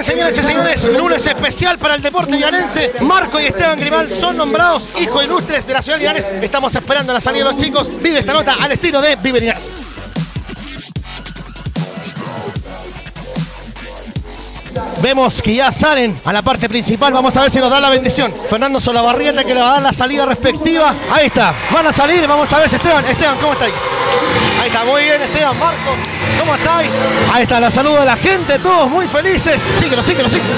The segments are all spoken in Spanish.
bien, señoras y señores, lunes especial para el deporte linarense. Marco y Esteban Grimal son nombrados hijos ilustres de la ciudad de Linares. Estamos esperando la salida de los chicos. Vive esta nota al estilo de Vive. Vemos que ya salen a la parte principal. Vamos a ver si nos da la bendición. Fernando Solabarrieta que le va a dar la salida respectiva. Ahí está. Van a salir. Vamos a ver si Esteban. Esteban, ¿cómo está ahí? Ahí está, muy bien Esteban, Marco. ¿Cómo está ahí? Está la saludo de la gente, todos muy felices. Síguelo, síguelo, síguelo.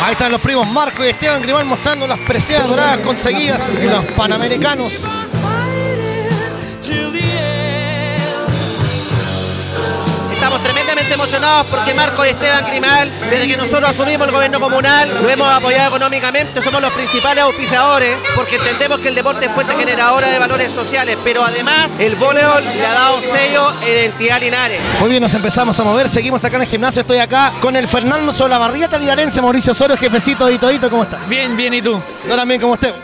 Ahí están los primos Marco y Esteban Grimal mostrando las preciadas doradas conseguidas en los Panamericanos. Estamos tremendamente emocionados porque Marco y Esteban Grimal, desde que nosotros asumimos el gobierno comunal, lo hemos apoyado económicamente, somos los principales auspiciadores, porque entendemos que el deporte es fuente generadora de valores sociales, pero además el voleibol le ha dado sello e identidad a Linares. Muy bien, nos empezamos a mover. Seguimos acá en el gimnasio. Estoy acá con el Fernando Solabarrieta linarense, Mauricio Osorio, jefecito de Todito. ¿Cómo está? Bien, bien, ¿y tú? Yo también, ¿cómo usted?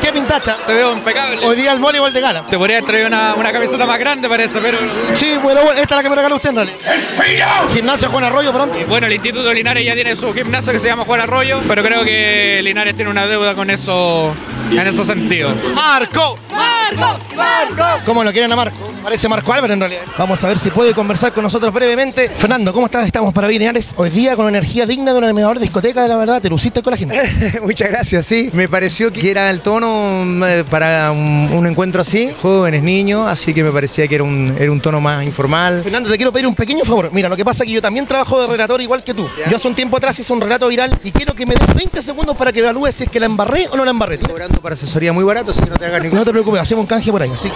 ¿Qué pintacha? Te veo impecable. Hoy día el voleibol de gala. Te podría traer una, una camiseta más grande para eso, pero... Sí, bueno, esta es la que me regaló usted en realidad. Gimnasio Juan Arroyo pronto. Bueno, el Instituto Linares ya tiene su gimnasio que se llama Juan Arroyo, pero creo que Linares tiene una deuda con eso, en esos sentidos. Marco. Marco. Marco. ¿Cómo lo quieren a Marco? Parece Marco Álvarez en realidad. Vamos a ver si puede conversar con nosotros brevemente. Fernando, ¿cómo estás? Estamos para Linares. Hoy día con energía digna de un animador de discoteca, la verdad. Te luciste con la gente. Muchas gracias, sí. Me pareció que era el tono eh, para un, un encuentro así, jóvenes, niños, así que me parecía que era un, era un tono más informal. Fernando, te quiero pedir un pequeño favor. Mira, lo que pasa es que yo también trabajo de relator igual que tú. Yo hace un tiempo atrás hice un relato viral y quiero que me des 20 segundos para que evalúes si es que la embarré o no la embarré. Estoy cobrando para asesoría muy barato, así que no te hagas ningún... No te preocupes, hacemos un canje por ahí. Así.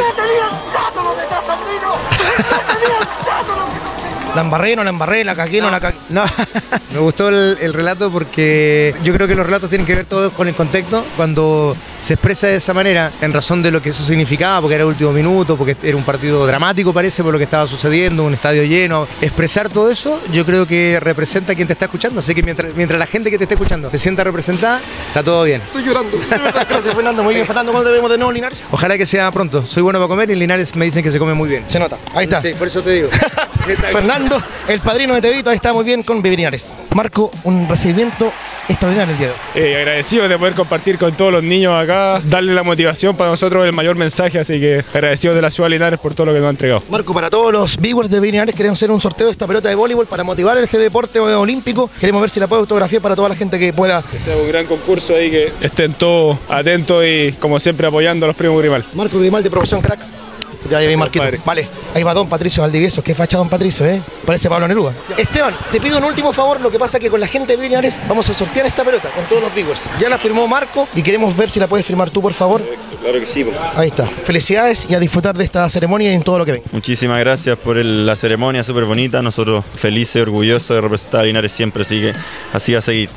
La embarré, no la embarré, la cagué, no, la cagué. No, me gustó el, el relato porque yo creo que los relatos tienen que ver todo con el contexto. Cuando se expresa de esa manera, en razón de lo que eso significaba, porque era el último minuto, porque era un partido dramático, parece, por lo que estaba sucediendo, un estadio lleno. Expresar todo eso, yo creo que representa a quien te está escuchando. Así que mientras, mientras la gente que te esté escuchando se sienta representada, está todo bien. Estoy llorando. Gracias, Fernando. Muy bien, Fernando. ¿Cuándo debemos de nuevo Linares? Ojalá que sea pronto. Soy bueno para comer y en Linares me dicen que se come muy bien. Se nota. Ahí está. Sí, por eso te digo. Fernando, el padrino de Tevito, ahí está muy bien con Linares. Marco, un recibimiento extraordinario el día de hoy. Eh, agradecido de poder compartir con todos los niños acá, darle la motivación para nosotros el mayor mensaje, así que agradecido de la ciudad de Linares por todo lo que nos ha entregado. Marco, para todos los viewers de Linares queremos hacer un sorteo de esta pelota de voleibol para motivar este deporte olímpico. Queremos ver si la puede autografiar para toda la gente que pueda. Que sea un gran concurso ahí, que estén todos atentos y como siempre apoyando a los primos Grimal. Marco Grimal de profesión crack. Ya vi Marquito. padre. Vale, ahí va Don Patricio Valdivieso. Qué facha Don Patricio, ¿eh? Parece Pablo Neruda. Esteban, te pido un último favor. Lo que pasa es que con la gente de Linares vamos a sortear esta pelota con todos los viewers. Ya la firmó Marco y queremos ver si la puedes firmar tú, por favor. Claro que sí. Ahí está. Felicidades y a disfrutar de esta ceremonia y en todo lo que ven. Muchísimas gracias por el- la ceremonia súper bonita. Nosotros felices, orgullosos de representar a Linares siempre, así que así va a seguir.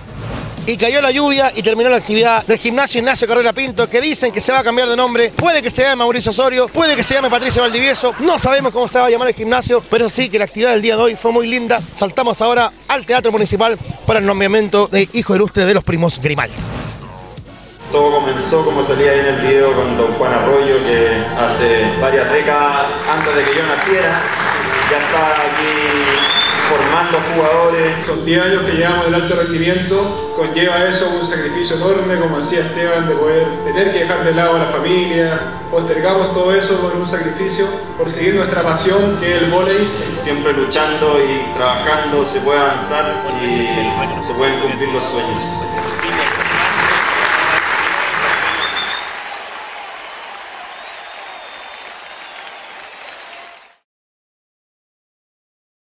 Y cayó la lluvia y terminó la actividad del gimnasio Ignacio Carrera Pinto, que dicen que se va a cambiar de nombre. Puede que se llame Mauricio Osorio, puede que se llame Patricio Valdivieso. No sabemos cómo se va a llamar el gimnasio, pero sí que la actividad del día de hoy fue muy linda. Saltamos ahora al Teatro Municipal para el nombramiento de hijo ilustre de los primos Grimal. Todo comenzó como salía ahí en el video con don Juan Arroyo, que hace varias décadas antes de que yo naciera, ya estaba aquí formando jugadores. Son 10 años que llevamos del alto rendimiento, conlleva eso un sacrificio enorme, como decía Esteban, de poder tener que dejar de lado a la familia, postergamos todo eso por un sacrificio, por seguir nuestra pasión que es el vóley. Siempre luchando y trabajando se puede avanzar y se pueden cumplir los sueños.